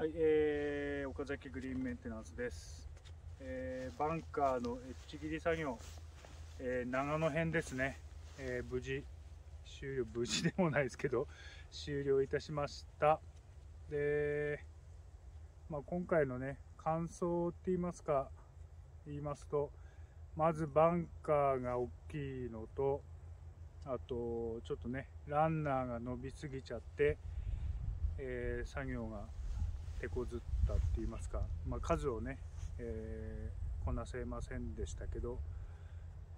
はい、えー、岡崎グリーンメンテナンスです、えー、バンカーのエッジ切り作業、えー、長野編ですね、えー、無事。終了。無事でもないですけど終了いたしました。で、まあ、今回のね感想って言いますか。言いますとまずバンカーが大きいのとあとちょっとねランナーが伸びすぎちゃって、えー、作業が手こずったって言いますか、まあ、数をね、えー、こなせませんでしたけど、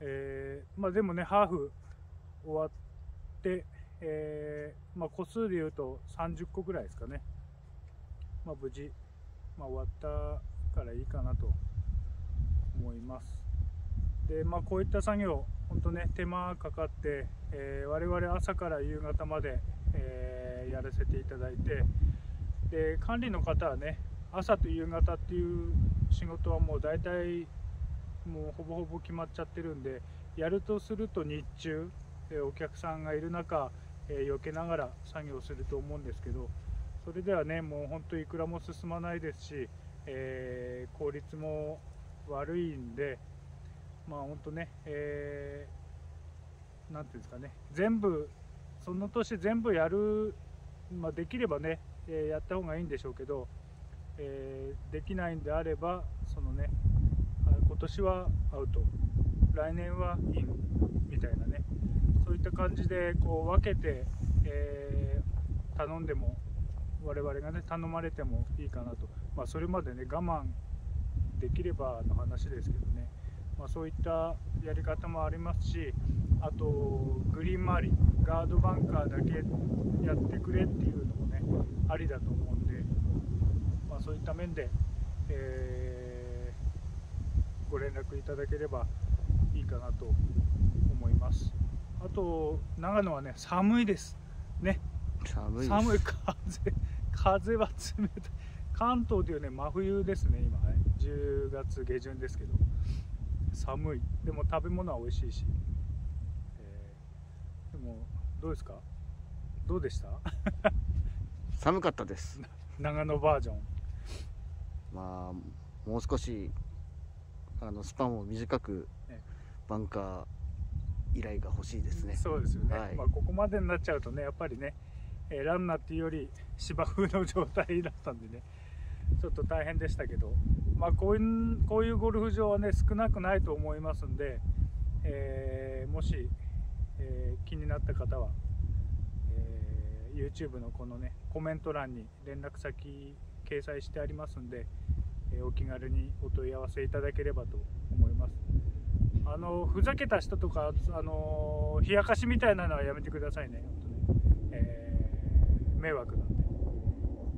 えー、まあ、でもねハーフ終わって、えー、まあ、個数でいうと30個ぐらいですかね、ま無事、ま終わったからいいかなと思います。で、まあ、こういった作業本当ね手間かかって、え我々朝から夕方まで、えやらせていただいてで管理の方はね朝と夕方っていう仕事はもう大体もうほぼほぼ決まっちゃってるんでやるとすると日中お客さんがいる中避けながら作業すると思うんですけどそれではねもう本当いくらも進まないですし、えー、効率も悪いんでまあ本当ね、えー、ていうんですかね全部その年全部やる、まあ、できればねえやった方がいいんでしょうけど、えー、できないんであればそのね今年はアウト。来年はインみたいなね。そういった感じでこう分けて、えー、頼んでも我々がね頼まれてもいいかなと、まあ、それまでね我慢できればの話ですけどね、まあ、そういったやり方もありますしあとグリーン周りガードバンカーだけやってくれっていうありだと思うんで、まあ、そういった面で、えー、ご連絡いただければいいかなと思います。あと長野はね寒いです。ね。寒い寒い。風風は冷たい。関東でいうね真冬ですね今。ね10月下旬ですけど。寒い。でも食べ物は美味しいし、えー、でもどうですか？どうでした？寒かったです。長野バージョン。まあもう少しあのスパンを短くバンカー依頼が欲しいですね。そうですよね、はい、まあ、ここまでになっちゃうとねやっぱりねランナーっていうより芝生の状態だったんでねちょっと大変でしたけど、まあ、こういうこういうゴルフ場はね少なくないと思いますんで、えー、もし、えー、気になった方は YouTube のこのねコメント欄に連絡先掲載してありますんで、えお気軽にお問い合わせいただければと思います。あのふざけた人とかあの冷やかしみたいなのはやめてくださいね。本当ね、えー、迷惑なんで、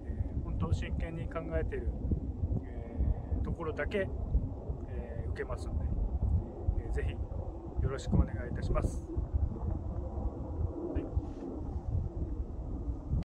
えー、本当真剣に考えてる、えー、ところだけ、え受けますんで、えー、ぜひよろしくお願いいたします。